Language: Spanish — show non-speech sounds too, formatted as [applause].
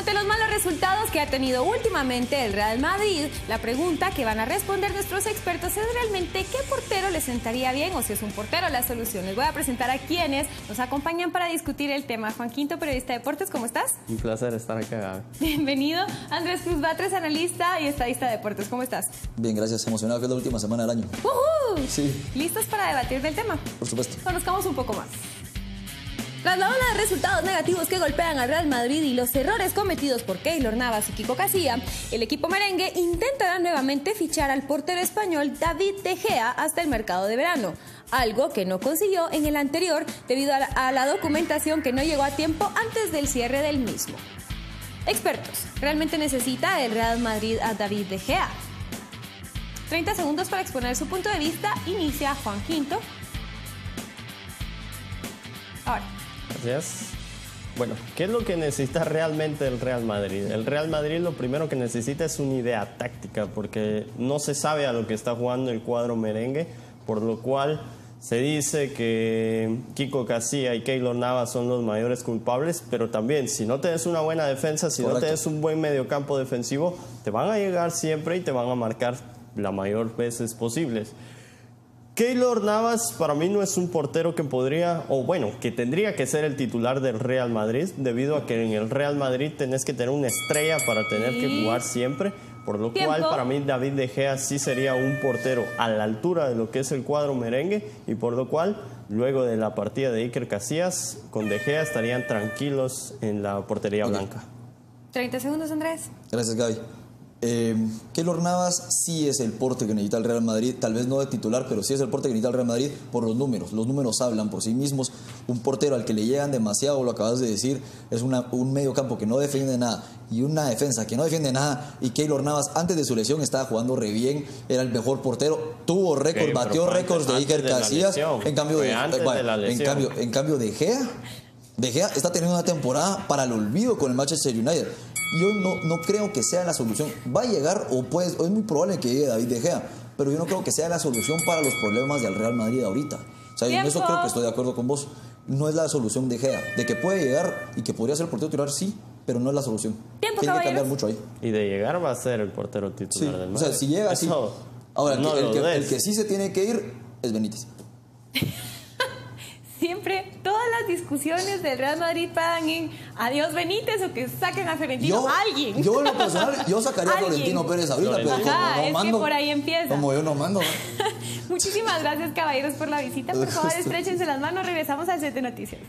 Ante los malos resultados que ha tenido últimamente el Real Madrid, la pregunta que van a responder nuestros expertos es realmente qué portero le sentaría bien o si es un portero la solución. Les voy a presentar a quienes nos acompañan para discutir el tema. Juan Quinto, periodista de deportes, ¿cómo estás? Un placer estar acá. Bienvenido. Andrés Cruz Batres, analista y estadista de deportes, ¿cómo estás? Bien, gracias. Emocionado que es la última semana del año. ¡Uhú! Sí. ¿Listos para debatir del tema? Por supuesto. Conozcamos un poco más. Tras la ola de resultados negativos que golpean al Real Madrid y los errores cometidos por Keylor Navas y Kiko Casilla, el equipo merengue intentará nuevamente fichar al portero español David De Gea hasta el mercado de verano, algo que no consiguió en el anterior debido a la, a la documentación que no llegó a tiempo antes del cierre del mismo. Expertos, ¿realmente necesita el Real Madrid a David De Gea? 30 segundos para exponer su punto de vista. Inicia Juan Quinto. Ahora. Gracias. Bueno, ¿qué es lo que necesita realmente el Real Madrid? El Real Madrid lo primero que necesita es una idea táctica, porque no se sabe a lo que está jugando el cuadro merengue, por lo cual se dice que Kiko Casilla y Keylor Navas son los mayores culpables, pero también si no tienes una buena defensa, si Correcto. no tienes un buen mediocampo defensivo, te van a llegar siempre y te van a marcar la mayor veces posibles. Keylor Navas para mí no es un portero que podría, o bueno, que tendría que ser el titular del Real Madrid, debido a que en el Real Madrid tenés que tener una estrella para tener que jugar siempre, por lo Tiempo. cual para mí David De Gea sí sería un portero a la altura de lo que es el cuadro merengue, y por lo cual luego de la partida de Iker Casillas, con De Gea estarían tranquilos en la portería blanca. 30 segundos, Andrés. Gracias, Gaby. Eh, Keylor Navas sí es el porte que necesita el Real Madrid, tal vez no de titular, pero sí es el porte que necesita el Real Madrid por los números. Los números hablan por sí mismos. Un portero al que le llegan demasiado, lo acabas de decir, es una- un medio campo que no defiende nada y una defensa que no defiende nada. Y Keylor Navas, antes de su lesión, estaba jugando re bien, era el mejor portero, tuvo récord, batió récords de Iker Casillas. En cambio, de, eh, bueno, en cambio, en cambio de Gea, de Gea está teniendo una temporada para el olvido con el Manchester United. Yo no, no creo que sea la solución. Va a llegar, o, puede, o es muy probable que llegue David De Gea, pero yo no creo que sea la solución para los problemas del Real Madrid ahorita. O sea, en eso creo que estoy de acuerdo con vos. No es la solución de Gea. De que puede llegar y que podría ser el portero titular, sí, pero no es la solución. Tiene que cambiar mucho ahí. Y de llegar va a ser el portero Sí, titular del o Madrid. sea, si llega así. Ahora, el, no que, el lo que- el que sí se tiene que ir es Benítez. [laughs] Siempre, discusiones del Real Madrid pagan en adiós Benítez o que saquen a Florentino. Alguien. Yo en lo personal, yo sacaría a. Florentino Pérez ahorita, pero como. Ajá, no es que por ahí empieza. Como yo no mando. [laughs] Muchísimas gracias, caballeros, por la visita. Por [laughs] favor, estréchense las manos. Regresamos al set de noticias.